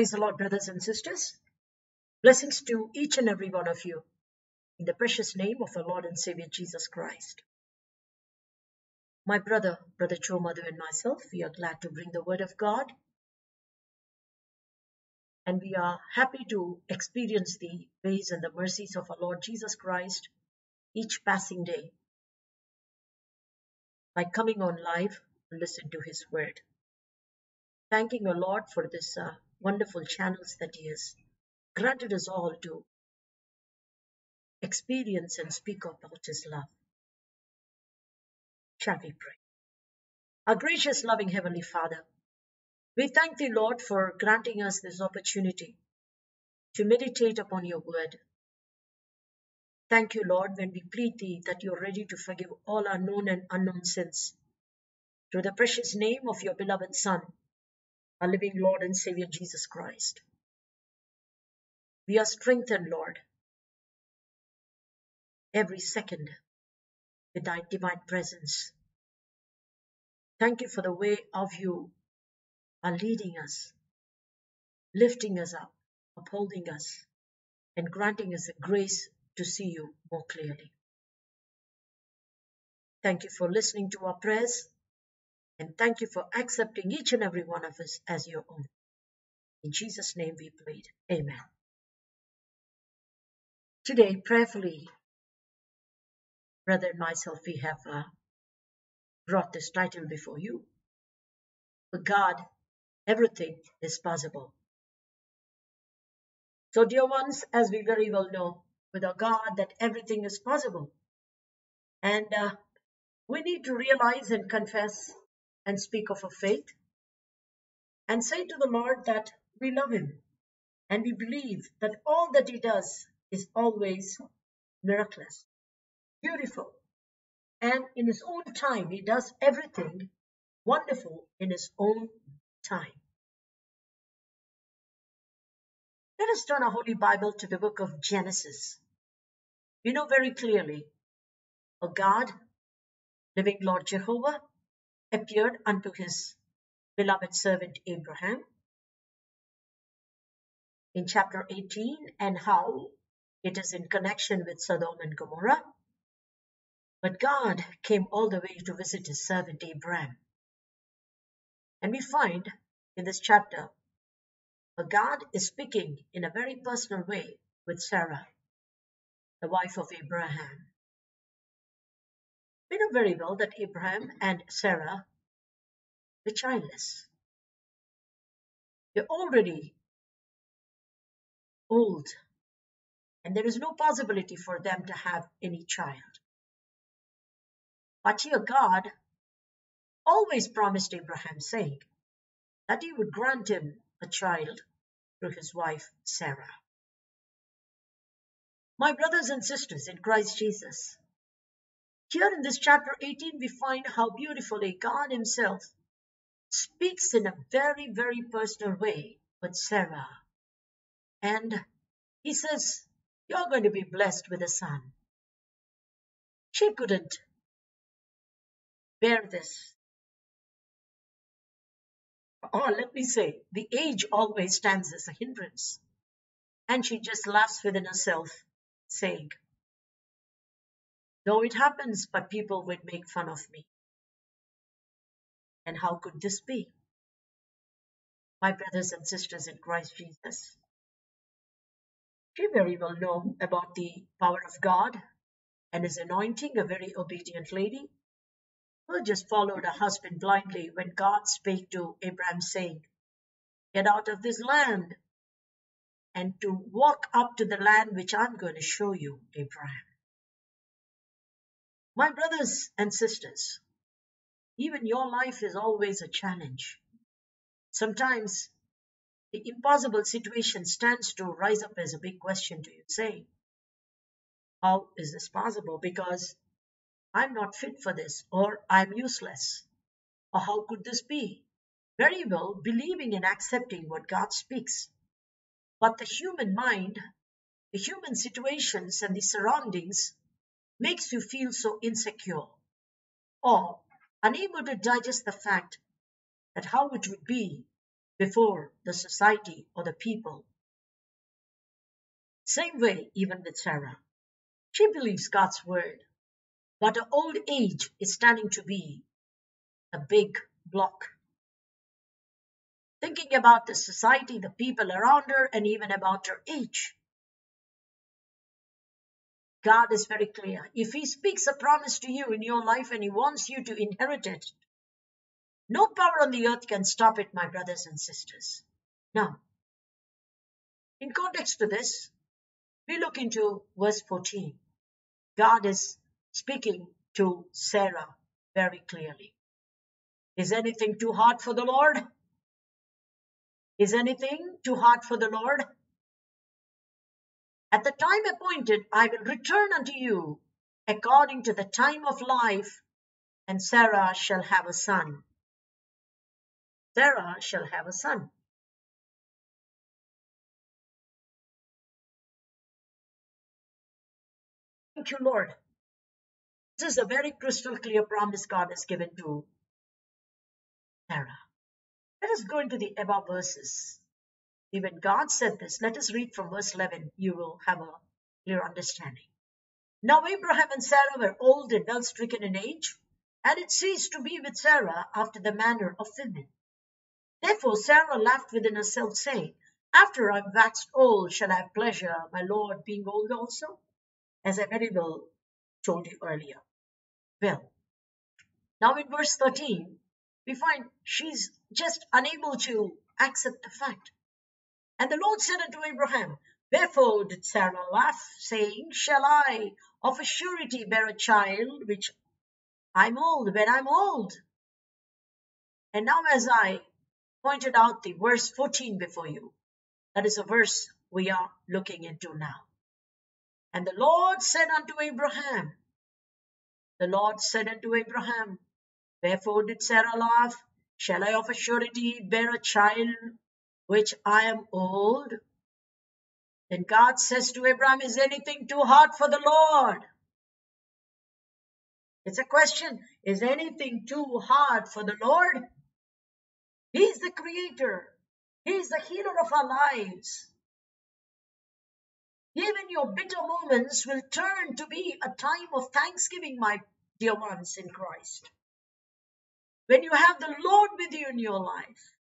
Praise the Lord, brothers and sisters. Blessings to each and every one of you in the precious name of our Lord and Savior Jesus Christ. My brother, Brother Joe Madhu, and myself, we are glad to bring the Word of God. And we are happy to experience the ways and the mercies of our Lord Jesus Christ each passing day by coming on live to listen to His Word. Thanking our Lord for this uh, wonderful channels that He has granted us all to experience and speak about His love. Shall we pray? Our gracious, loving Heavenly Father, we thank Thee, Lord, for granting us this opportunity to meditate upon Your Word. Thank you, Lord, when we plead Thee that You are ready to forgive all our known and unknown sins. Through the precious name of Your beloved Son, our living Lord and Savior Jesus Christ. We are strengthened, Lord, every second with Thy divine presence. Thank you for the way of You are leading us, lifting us up, upholding us, and granting us the grace to see You more clearly. Thank you for listening to our prayers and thank you for accepting each and every one of us as your own. In Jesus' name we prayed. Amen. Today, prayerfully, brother and myself, we have uh, brought this title before you. For God, everything is possible. So, dear ones, as we very well know, with our God, that everything is possible. And uh, we need to realize and confess and speak of our faith and say to the Lord that we love Him and we believe that all that He does is always miraculous, beautiful, and in His own time, He does everything wonderful in His own time. Let us turn our Holy Bible to the book of Genesis. We know very clearly a God, living Lord Jehovah, appeared unto his beloved servant Abraham in chapter 18 and how it is in connection with Sodom and Gomorrah. But God came all the way to visit his servant Abraham. And we find in this chapter, God is speaking in a very personal way with Sarah, the wife of Abraham. We know very well that Abraham and Sarah were childless. They're already old, and there is no possibility for them to have any child. But here God always promised Abraham, saying that he would grant him a child through his wife Sarah. My brothers and sisters in Christ Jesus, here in this chapter 18, we find how beautifully God Himself speaks in a very, very personal way with Sarah. And He says, You're going to be blessed with a son. She couldn't bear this. Or let me say, the age always stands as a hindrance. And she just laughs within herself, saying, Though it happens, but people would make fun of me. And how could this be? My brothers and sisters in Christ Jesus, you very well know about the power of God and his anointing, a very obedient lady who just followed her husband blindly when God spake to Abraham, saying, Get out of this land and to walk up to the land which I'm going to show you, Abraham. My brothers and sisters, even your life is always a challenge. Sometimes the impossible situation stands to rise up as a big question to you, saying, How is this possible? Because I'm not fit for this, or I'm useless, or how could this be? Very well, believing and accepting what God speaks. But the human mind, the human situations, and the surroundings makes you feel so insecure or unable to digest the fact that how it would be before the society or the people. Same way, even with Sarah. She believes God's word, but her old age is standing to be a big block. Thinking about the society, the people around her, and even about her age. God is very clear. If He speaks a promise to you in your life and He wants you to inherit it, no power on the earth can stop it, my brothers and sisters. Now, in context to this, we look into verse 14. God is speaking to Sarah very clearly. Is anything too hard for the Lord? Is anything too hard for the Lord? At the time appointed, I will return unto you according to the time of life, and Sarah shall have a son. Sarah shall have a son. Thank you, Lord. This is a very crystal clear promise God has given to Sarah. Let us go into the above verses. Even God said this. Let us read from verse 11. You will have a clear understanding. Now Abraham and Sarah were old and well stricken in age, and it ceased to be with Sarah after the manner of women. Therefore Sarah laughed within herself, saying, After I am waxed old, shall I have pleasure, my Lord being old also? As I very well told you earlier. Well, now in verse 13, we find she's just unable to accept the fact. And the Lord said unto Abraham, Wherefore did Sarah laugh, saying, Shall I of a surety bear a child which I'm old, when I'm old? And now, as I pointed out the verse 14 before you, that is a verse we are looking into now. And the Lord said unto Abraham, The Lord said unto Abraham, Wherefore did Sarah laugh? Shall I of a surety bear a child which I am old? Then God says to Abraham, Is anything too hard for the Lord? It's a question. Is anything too hard for the Lord? He's the creator. He's the healer of our lives. Even your bitter moments will turn to be a time of thanksgiving, my dear ones in Christ. When you have the Lord with you in your life,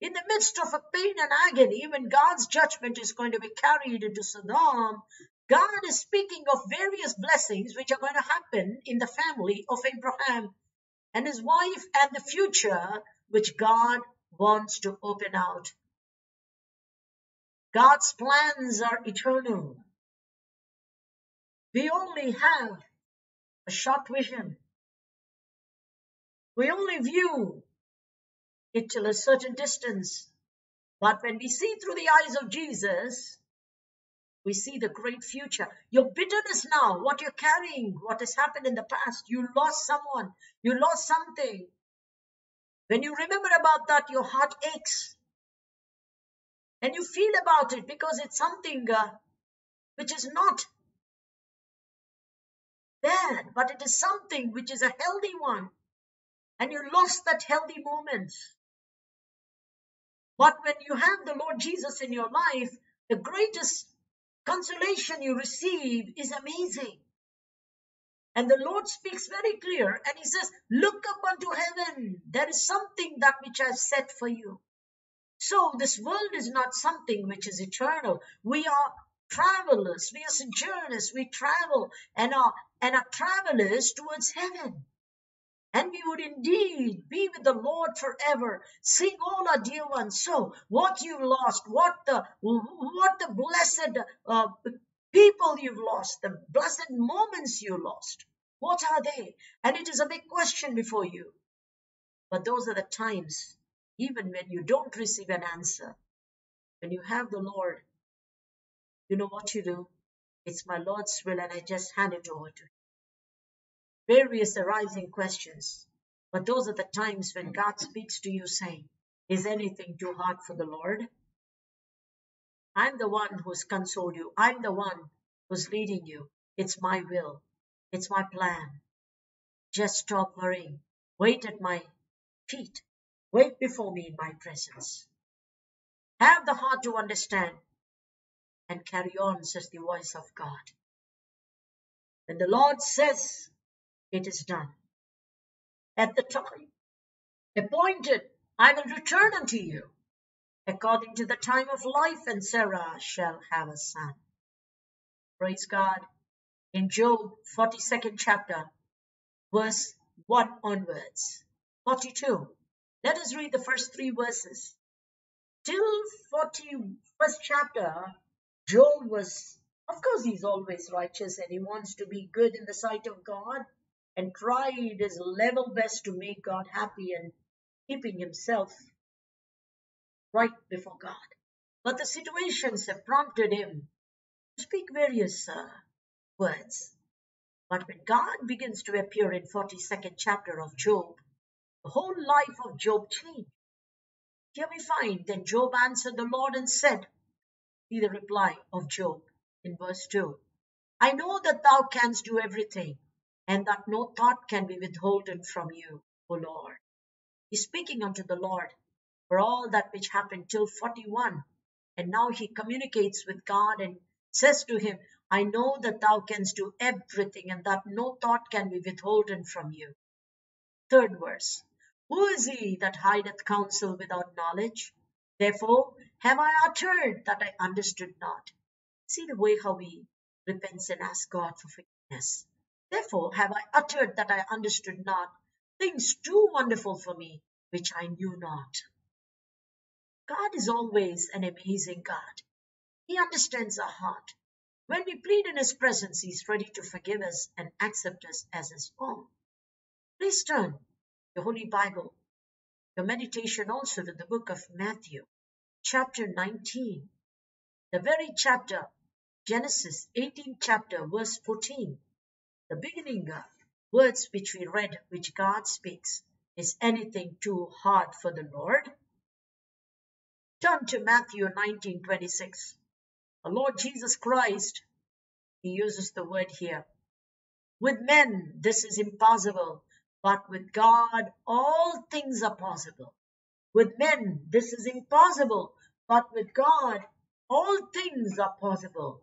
in the midst of a pain and agony, when God's judgment is going to be carried into Sodom, God is speaking of various blessings which are going to happen in the family of Abraham and his wife and the future which God wants to open out. God's plans are eternal. We only have a short vision. We only view it till a certain distance. But when we see through the eyes of Jesus, we see the great future. Your bitterness now, what you're carrying, what has happened in the past, you lost someone, you lost something. When you remember about that, your heart aches. And you feel about it because it's something uh, which is not bad, but it is something which is a healthy one. And you lost that healthy moment. But when you have the Lord Jesus in your life, the greatest consolation you receive is amazing. And the Lord speaks very clear and he says, look up unto heaven. There is something that which I've set for you. So this world is not something which is eternal. We are travelers. We are sojourners. We travel and are, and are travelers towards heaven and we would indeed be with the Lord forever. Sing all our dear ones. So what you lost, what the what the blessed uh, people you've lost, the blessed moments you lost. What are they? And it is a big question before you. But those are the times, even when you don't receive an answer, when you have the Lord, you know what you do? It's my Lord's will, and I just hand it over to Him various arising questions. But those are the times when God speaks to you saying, Is anything too hard for the Lord? I'm the one who's consoled you. I'm the one who's leading you. It's my will. It's my plan. Just stop worrying. Wait at my feet. Wait before me in my presence. Have the heart to understand and carry on, says the voice of God. When the Lord says, it is done. At the time appointed, I will return unto you according to the time of life, and Sarah shall have a son. Praise God. In Job 42nd chapter, verse 1 onwards. 42. Let us read the first three verses. Till 41st chapter, Job was, of course, he's always righteous and he wants to be good in the sight of God and tried his level best to make God happy and keeping himself right before God. But the situations have prompted him to speak various uh, words. But when God begins to appear in 42nd chapter of Job, the whole life of Job changed. Here we find that Job answered the Lord and said, See the reply of Job in verse 2. I know that thou canst do everything, and that no thought can be withholden from you, O Lord. He's speaking unto the Lord for all that which happened till 41. And now he communicates with God and says to him, I know that thou canst do everything and that no thought can be withholden from you. Third verse. Who is he that hideth counsel without knowledge? Therefore have I uttered that I understood not. See the way how he repents and asks God for forgiveness. Therefore have I uttered that I understood not things too wonderful for me, which I knew not. God is always an amazing God. He understands our heart. When we plead in His presence, He is ready to forgive us and accept us as His own. Please turn your Holy Bible, your meditation also to the book of Matthew, chapter 19, the very chapter, Genesis 18 chapter, verse 14 the beginning of words which we read, which God speaks. Is anything too hard for the Lord? Turn to Matthew 19:26. The Lord Jesus Christ, he uses the word here. With men this is impossible, but with God all things are possible. With men this is impossible, but with God all things are possible.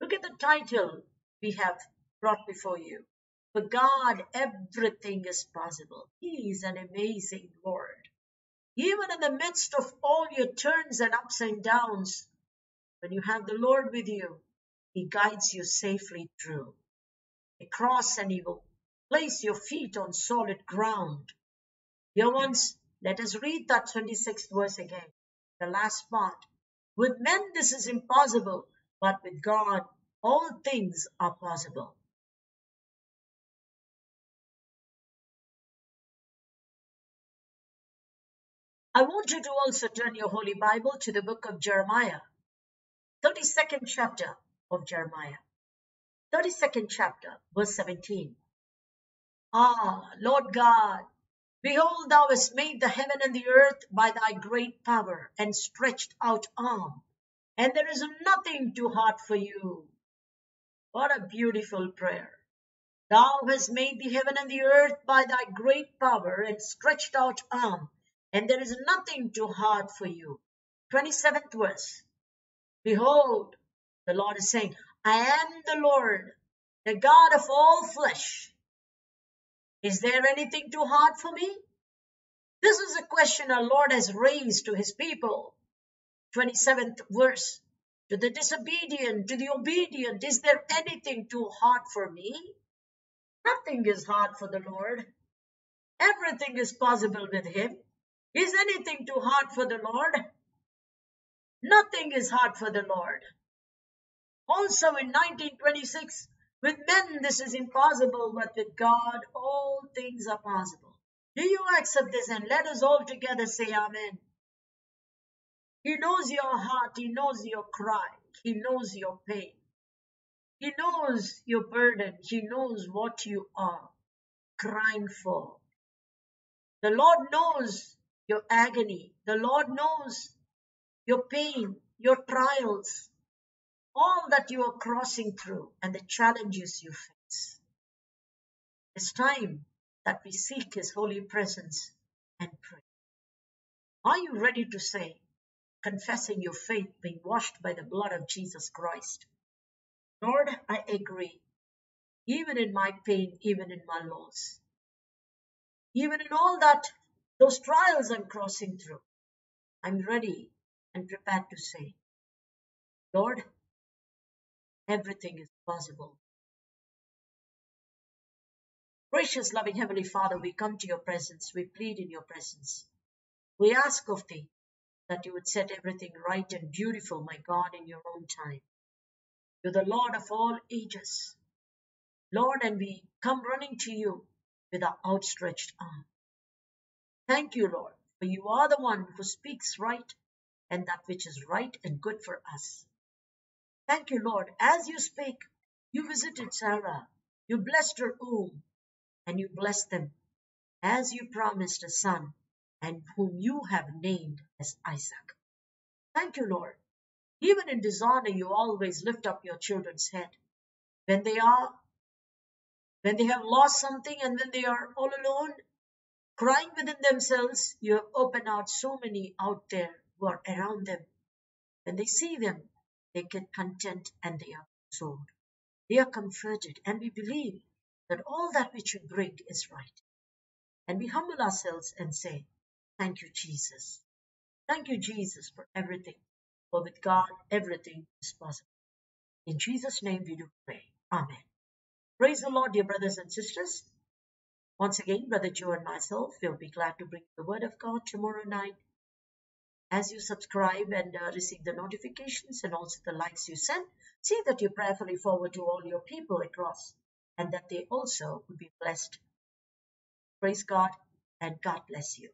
Look at the title we have brought before you. For God, everything is possible. He is an amazing Lord. Even in the midst of all your turns and ups and downs, when you have the Lord with you, He guides you safely through. Across and He will place your feet on solid ground. Dear ones, let us read that 26th verse again, the last part. With men this is impossible, but with God all things are possible. I want you to also turn your Holy Bible to the book of Jeremiah, 32nd chapter of Jeremiah, 32nd chapter, verse 17. Ah, Lord God, behold, thou hast made the heaven and the earth by thy great power and stretched out arm, and there is nothing too hard for you. What a beautiful prayer. Thou hast made the heaven and the earth by thy great power and stretched out arm, and there is nothing too hard for you. 27th verse. Behold, the Lord is saying, I am the Lord, the God of all flesh. Is there anything too hard for me? This is a question our Lord has raised to his people. 27th verse. To the disobedient, to the obedient, is there anything too hard for me? Nothing is hard for the Lord. Everything is possible with him. Is anything too hard for the Lord? Nothing is hard for the Lord. Also in 1926, with men this is impossible, but with God all things are possible. Do you accept this and let us all together say Amen. He knows your heart, He knows your cry, He knows your pain. He knows your burden, He knows what you are crying for. The Lord knows your agony. The Lord knows your pain, your trials, all that you are crossing through and the challenges you face. It's time that we seek His holy presence and pray. Are you ready to say, confessing your faith, being washed by the blood of Jesus Christ? Lord, I agree, even in my pain, even in my loss, even in all that, those trials I'm crossing through, I'm ready and prepared to say, Lord, everything is possible. Gracious, loving Heavenly Father, we come to your presence, we plead in your presence. We ask of thee that you would set everything right and beautiful, my God, in your own time. You're the Lord of all ages. Lord, and we come running to you with our outstretched arm. Thank you, Lord, for you are the one who speaks right and that which is right and good for us. Thank you, Lord. As you speak, you visited Sarah, you blessed her womb, and you blessed them as you promised a son and whom you have named as Isaac. Thank you, Lord. Even in dishonor, you always lift up your children's head. When they are, when they have lost something and when they are all alone, crying within themselves, you have opened out so many out there who are around them. When they see them, they get content and they are consoled. They are comforted, and we believe that all that which you bring is right. And we humble ourselves and say, Thank you, Jesus. Thank you, Jesus, for everything. For with God, everything is possible. In Jesus' name we do pray. Amen. Praise the Lord, dear brothers and sisters. Once again, Brother Joe and myself will be glad to bring the Word of God tomorrow night. As you subscribe and uh, receive the notifications and also the likes you send, see that you prayerfully forward to all your people across and that they also would be blessed. Praise God and God bless you.